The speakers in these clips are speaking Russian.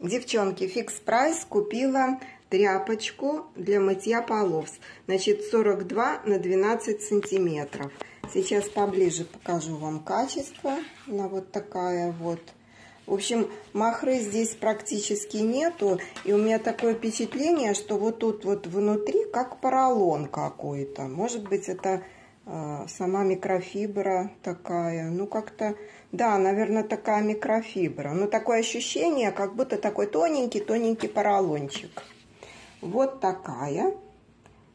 Девчонки, фикс прайс купила тряпочку для мытья полов. Значит, 42 на 12 сантиметров. Сейчас поближе покажу вам качество. Она вот такая вот. В общем, махры здесь практически нету. И у меня такое впечатление, что вот тут вот внутри как поролон какой-то. Может быть, это сама микрофибра такая. Ну, как-то да, наверное, такая микрофибра. Но такое ощущение, как будто такой тоненький-тоненький поролончик. Вот такая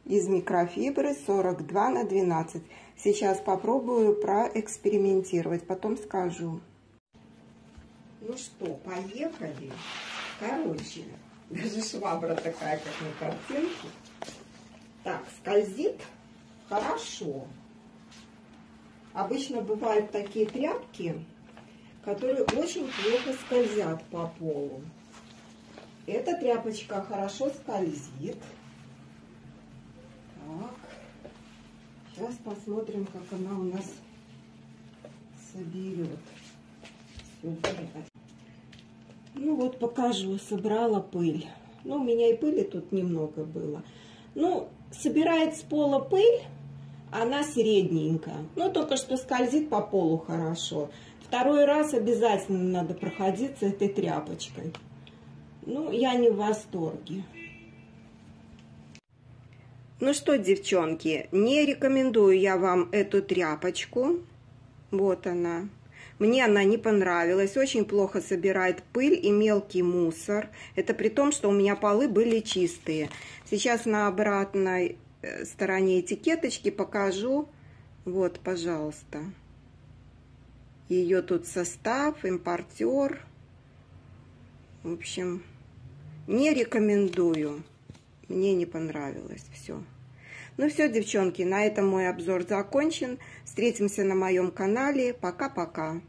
из микрофибры 42 на 12. Сейчас попробую проэкспериментировать, потом скажу. Ну что, поехали. Короче, даже швабра такая, как на картинке. Так, скользит хорошо. Обычно бывают такие тряпки, которые очень плохо скользят по полу. Эта тряпочка хорошо скользит. Так. Сейчас посмотрим, как она у нас соберет. Ну вот покажу, собрала пыль. Ну, у меня и пыли тут немного было. Ну, собирает с пола пыль, она средненькая. Ну, только что скользит по полу хорошо. Второй раз обязательно надо проходиться этой тряпочкой. Ну, я не в восторге. Ну что, девчонки, не рекомендую я вам эту тряпочку. Вот она. Мне она не понравилась, очень плохо собирает пыль и мелкий мусор. Это при том, что у меня полы были чистые. Сейчас на обратной стороне этикеточки покажу. Вот, пожалуйста. Ее тут состав, импортер. В общем, не рекомендую. Мне не понравилось все. Ну все, девчонки, на этом мой обзор закончен. Встретимся на моем канале. Пока-пока.